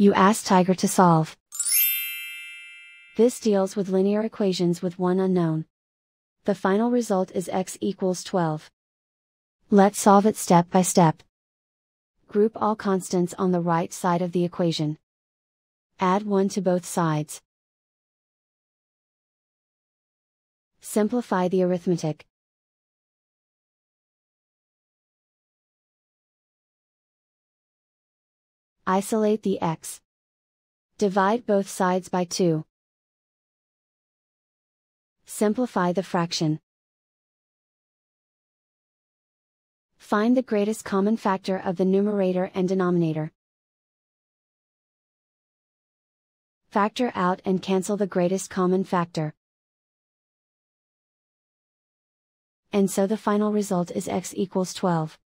You ask Tiger to solve. This deals with linear equations with one unknown. The final result is x equals 12. Let's solve it step by step. Group all constants on the right side of the equation. Add 1 to both sides. Simplify the arithmetic. Isolate the x. Divide both sides by 2. Simplify the fraction. Find the greatest common factor of the numerator and denominator. Factor out and cancel the greatest common factor. And so the final result is x equals 12.